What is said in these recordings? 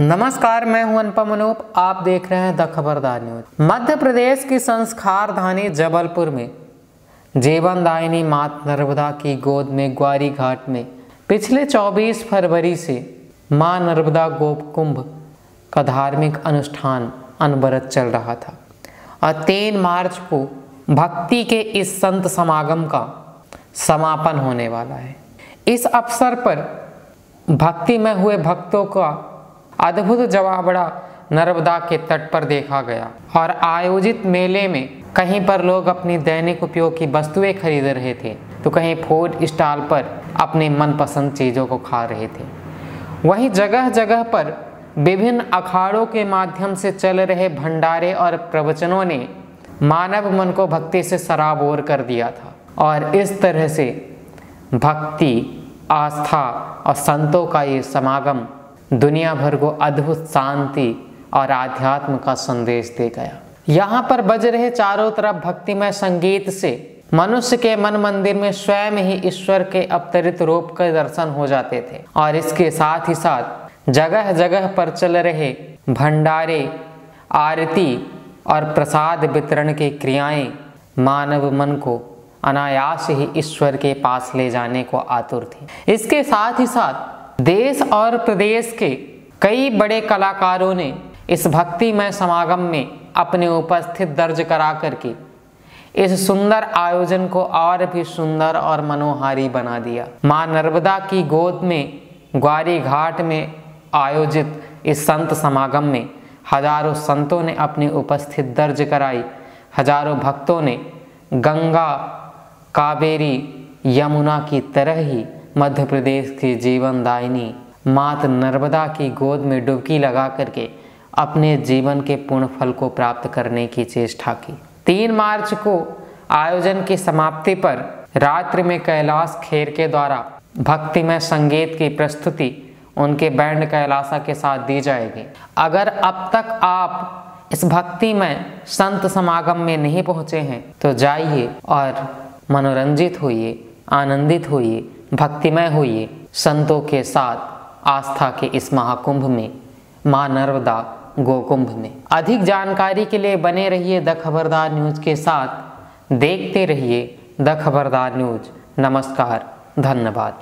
नमस्कार, मैं हूँ अनुपम अनूप आप देख रहे हैं द खबरदार न्यूज़। मध्य प्रदेश की संस्कार धानी जबलपुर में। जीवन दायिनी मात नर्मदा की गोद में ग्वारी घाट में। पिछले 24 फरवरी से माँ नर्मदा गोप कुंभ का धार्मिक अनुष्ठान अनवरत चल रहा था। और तीन मार्च को भक्ति के इस संत समागम का समापन होने वाला है। इस अवसर पर भक्ति में हुए भक्तों का अद्भुत जवाबड़ा नर्मदा के तट पर देखा गया और आयोजित मेले में कहीं पर लोग अपनी दैनिक उपयोग की वस्तुएँ खरीद रहे थे तो कहीं फ़ूड स्टॉल पर अपने मनपसंद चीज़ों को खा रहे थे। वहीं जगह जगह पर विभिन्न अखाड़ों के माध्यम से चल रहे भंडारे और प्रवचनों ने मानव मन को भक्ति से सराबोर कर दिया था और इस तरह से भक्ति, आस्था और संतों का ये समागम दुनिया भर को अद्भुत शांति और आध्यात्म का संदेश दे गया। यहाँ पर बज रहे चारों तरफ़ भक्तिमय संगीत से मनुष्य के मन मंदिर में स्वयं ही ईश्वर के अवतरित रूप के दर्शन हो जाते थे और इसके साथ ही साथ जगह जगह पर चल रहे भंडारे, आरती और प्रसाद वितरण की क्रियाएँ मानव मन को अनायास ही ईश्वर के पास ले जाने को आतुर थी। इसके साथ ही साथ देश और प्रदेश के कई बड़े कलाकारों ने इस भक्तिमय समागम में अपने उपस्थित दर्ज करा करके इस सुंदर आयोजन को और भी सुंदर और मनोहारी बना दिया। माँ नर्मदा की गोद में, ग्वारी घाट में आयोजित इस संत समागम में हज़ारों संतों ने अपनी उपस्थित दर्ज कराई। हज़ारों भक्तों ने गंगा, कावेरी, यमुना की तरह ही मध्य प्रदेश की जीवन जीवनदायिनी मात नर्मदा की गोद में डुबकी लगा करके अपने जीवन के पूर्ण फल को प्राप्त करने की चेष्टा की। तीन मार्च को आयोजन की समाप्ति पर रात्रि में कैलाश खेर के द्वारा भक्तिमय संगीत की प्रस्तुति उनके बैंड कैलाशा के साथ दी जाएगी। अगर अब तक आप इस भक्ति में संत समागम में नहीं पहुँचे हैं तो जाइए और मनोरंजित होइए, आनंदित होइए। भक्तिमय होइए संतों के साथ आस्था के इस महाकुंभ में, माँ नर्मदा गोकुंभ में। अधिक जानकारी के लिए बने रहिए द खबरदार न्यूज़ के साथ। देखते रहिए द खबरदार न्यूज़। नमस्कार, धन्यवाद।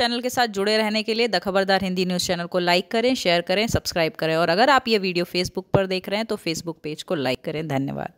चैनल के साथ जुड़े रहने के लिए द खबरदार हिंदी न्यूज़ चैनल को लाइक करें, शेयर करें, सब्सक्राइब करें। और अगर आप ये वीडियो फेसबुक पर देख रहे हैं तो फेसबुक पेज को लाइक करें। धन्यवाद।